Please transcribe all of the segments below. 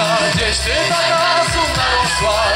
Na destreza, graça, na nossa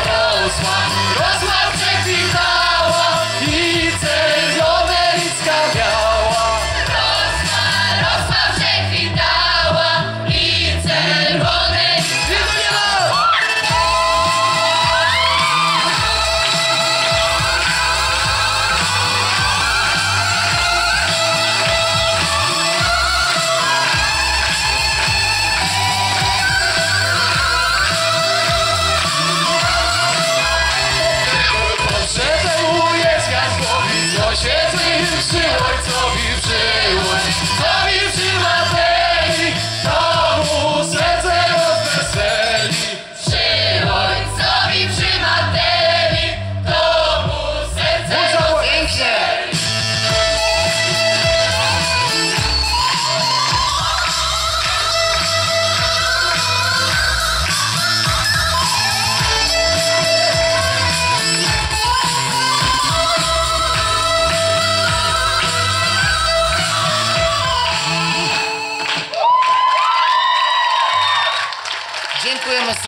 ございます。